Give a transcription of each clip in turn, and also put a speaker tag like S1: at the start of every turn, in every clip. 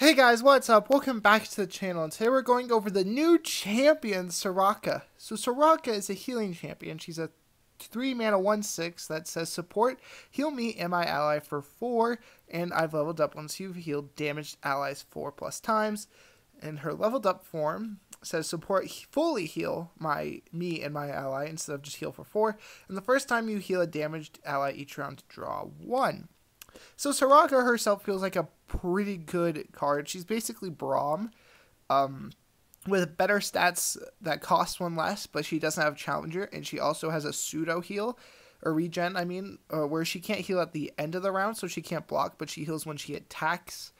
S1: Hey guys, what's up? Welcome back to the channel. And today we're going over the new champion, Soraka. So Soraka is a healing champion. She's a 3 mana 1 6 that says support, heal me and my ally for 4, and I've leveled up once you've healed damaged allies 4 plus times. And her leveled up form says support fully heal my me and my ally instead of just heal for 4. And the first time you heal a damaged ally each round, draw 1. So Soraka herself feels like a pretty good card. She's basically Braum, um, with better stats that cost one less, but she doesn't have Challenger, and she also has a pseudo heal, or regen, I mean, uh, where she can't heal at the end of the round, so she can't block, but she heals when she attacks.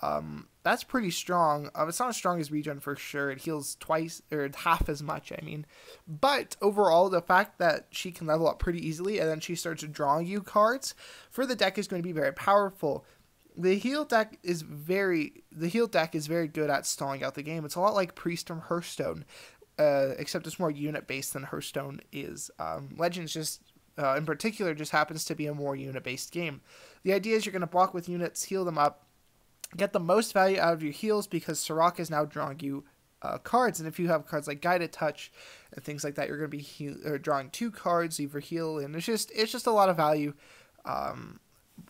S1: Um, that's pretty strong. Uh, it's not as strong as regen for sure. It heals twice or half as much. I mean, but overall, the fact that she can level up pretty easily and then she starts drawing you cards for the deck is going to be very powerful. The heal deck is very the heal deck is very good at stalling out the game. It's a lot like Priest from Hearthstone, uh, except it's more unit based than Hearthstone is. Um, Legends just uh, in particular just happens to be a more unit based game. The idea is you're going to block with units, heal them up, get the most value out of your heals because Soraka is now drawing you uh, cards, and if you have cards like Guided Touch and things like that, you're going to be drawing two cards either heal, and it's just it's just a lot of value. Um,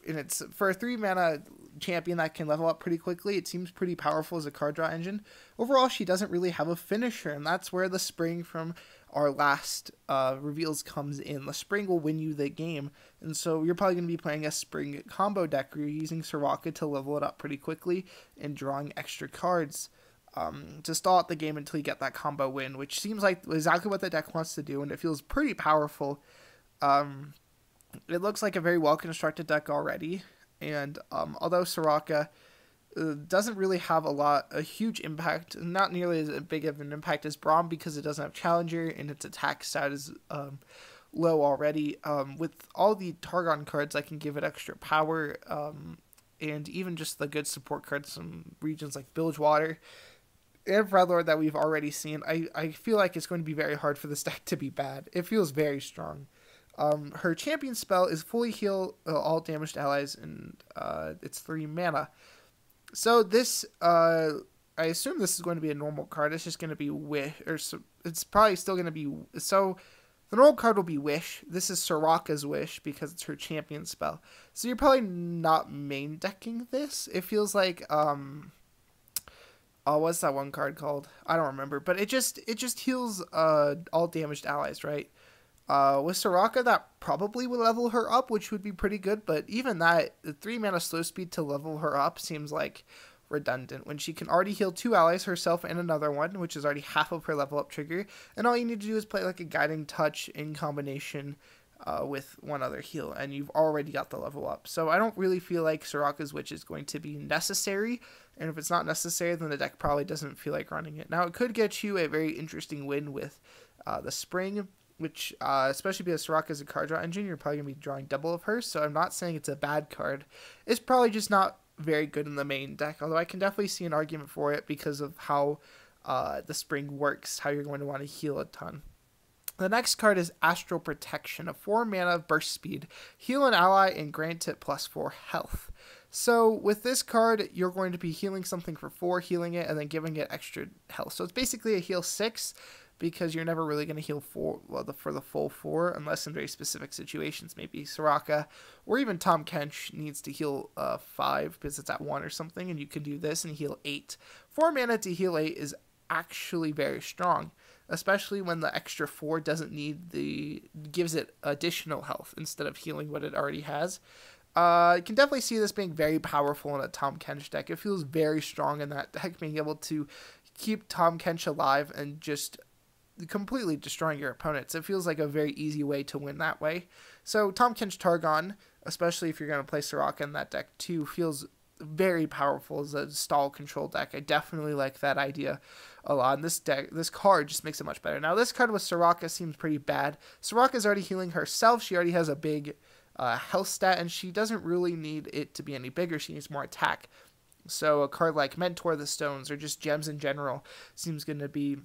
S1: and it's for a three mana champion that can level up pretty quickly. It seems pretty powerful as a card draw engine. Overall, she doesn't really have a finisher, and that's where the spring from our last uh, reveals comes in. The spring will win you the game, and so you're probably going to be playing a spring combo deck where you're using Soraka to level it up pretty quickly and drawing extra cards um, to stall out the game until you get that combo win, which seems like exactly what the deck wants to do, and it feels pretty powerful. Um, it looks like a very well constructed deck already, and um, although Soraka doesn't really have a lot, a huge impact, not nearly as big of an impact as Braum because it doesn't have Challenger and its attack stat is um, low already. Um, with all the Targon cards, I can give it extra power, um, and even just the good support cards, some regions like Bilgewater and Freljord that we've already seen. I, I feel like it's going to be very hard for this deck to be bad. It feels very strong. Um, her champion spell is fully heal uh, all damaged allies, and uh, it's three mana. So this, uh, I assume this is going to be a normal card. It's just going to be wish, or so, it's probably still going to be so. The normal card will be Wish. This is Soraka's Wish because it's her champion spell. So you're probably not main decking this. It feels like um. Oh, what's that one card called? I don't remember, but it just it just heals uh all damaged allies, right? Uh, with Soraka, that probably would level her up, which would be pretty good. But even that, the three mana slow speed to level her up seems like redundant when she can already heal two allies, herself and another one, which is already half of her level up trigger. And all you need to do is play like a guiding touch in combination uh, with one other heal, and you've already got the level up. So I don't really feel like Soraka's Wish is going to be necessary. And if it's not necessary, then the deck probably doesn't feel like running it. Now, it could get you a very interesting win with uh, the Spring which uh, especially because Soraka is a card draw engine, you're probably gonna be drawing double of her. So I'm not saying it's a bad card. It's probably just not very good in the main deck. Although I can definitely see an argument for it because of how uh, the spring works, how you're going to want to heal a ton. The next card is Astral Protection, a 4 mana burst speed. Heal an ally and grant it plus 4 health. So with this card, you're going to be healing something for 4, healing it, and then giving it extra health. So it's basically a heal 6 because you're never really going to heal for well, the, for the full four unless in very specific situations. Maybe Soraka or even Tahm Kench needs to heal uh, five because it's at one or something, and you can do this and heal eight. Four mana to heal eight is actually very strong, especially when the extra four doesn't need the gives it additional health instead of healing what it already has. Uh, you can definitely see this being very powerful in a Tahm Kench deck. It feels very strong in that deck, being able to keep Tahm Kench alive and just completely destroying your opponents. It feels like a very easy way to win that way. So Kench Targon, especially if you're going to play Soraka in that deck too, feels very powerful as a stall control deck. I definitely like that idea a lot. And this deck, this card just makes it much better. Now this card with Soraka seems pretty bad. Soraka's already healing herself. She already has a big uh, health stat, and she doesn't really need it to be any bigger. She needs more attack. So a card like Mentor the Stones or just gems in general seems going to be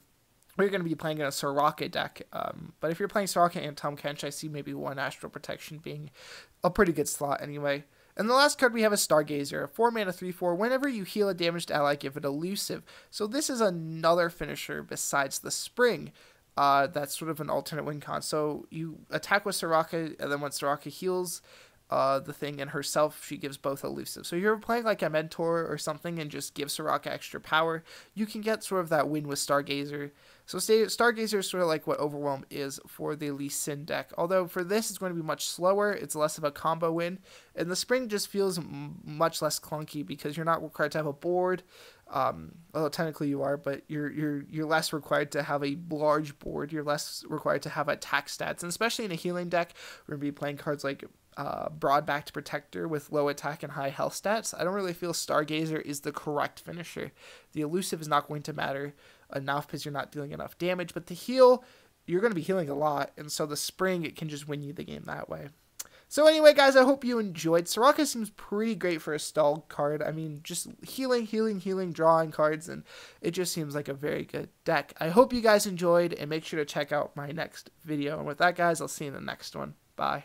S1: we're going to be playing in a Soraka deck. Um, but if you're playing Soraka and Tahm Kench, I see maybe one Astral Protection being a pretty good slot anyway. And the last card we have is Stargazer, a 4 mana 3 4. Whenever you heal a damaged ally, give it elusive. So this is another finisher besides the Spring. Uh, that's sort of an alternate win con. So you attack with Soraka, and then when Soraka heals, uh, the thing and herself, she gives both elusive. So you're playing like a mentor or something and just give Soraka extra power, you can get sort of that win with Stargazer. So Stargazer is sort of like what Overwhelm is for the Lee Sin deck. Although for this, it's going to be much slower. It's less of a combo win. And the Spring just feels much less clunky because you're not required to have a board. Um, although technically you are, but you're you're you're less required to have a large board. You're less required to have attack stats, and especially in a healing deck, we're gonna be playing cards like uh, Broadbacked Protector with low attack and high health stats. I don't really feel Stargazer is the correct finisher. The elusive is not going to matter enough because you're not dealing enough damage, but the heal, you're going to be healing a lot, and so the spring it can just win you the game that way. So anyway, guys, I hope you enjoyed. Soraka seems pretty great for a stall card. I mean, just healing, healing, healing, drawing cards, and it just seems like a very good deck. I hope you guys enjoyed, and make sure to check out my next video. And with that, guys, I'll see you in the next one. Bye.